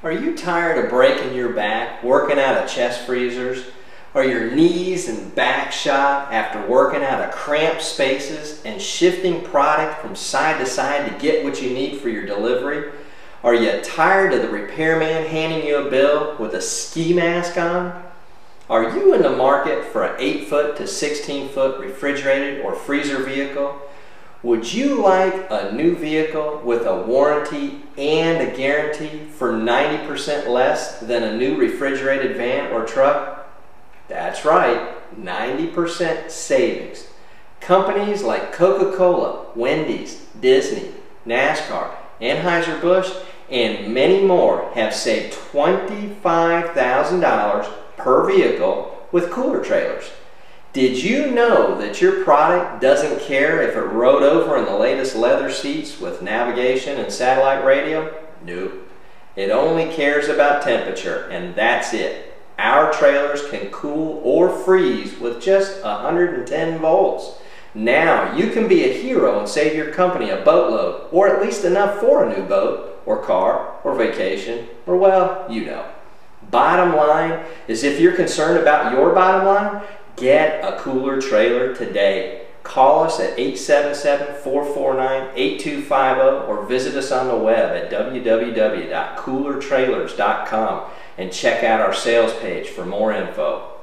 Are you tired of breaking your back working out of chest freezers? Are your knees and back shot after working out of cramped spaces and shifting product from side to side to get what you need for your delivery? Are you tired of the repairman handing you a bill with a ski mask on? Are you in the market for an 8 foot to 16 foot refrigerated or freezer vehicle? Would you like a new vehicle with a warranty and a guarantee for 90% less than a new refrigerated van or truck? That's right, 90% savings. Companies like Coca-Cola, Wendy's, Disney, NASCAR, Anheuser-Busch, and many more have saved $25,000 per vehicle with cooler trailers. Did you know that your product doesn't care if it rode over in the latest leather seats with navigation and satellite radio? Nope. It only cares about temperature, and that's it. Our trailers can cool or freeze with just 110 volts. Now you can be a hero and save your company a boatload, or at least enough for a new boat, or car, or vacation, or well, you know. Bottom line is if you're concerned about your bottom line, Get a cooler trailer today. Call us at 877-449-8250 or visit us on the web at www.coolertrailers.com and check out our sales page for more info.